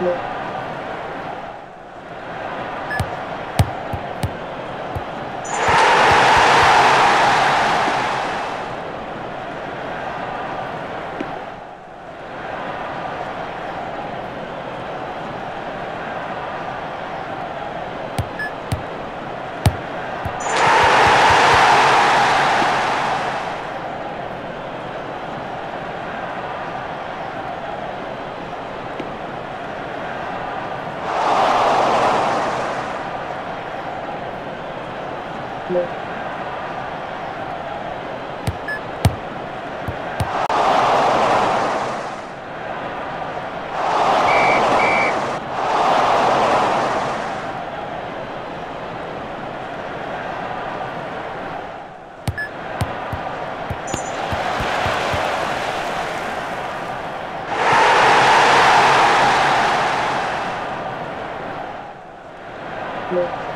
Look. Thank yeah.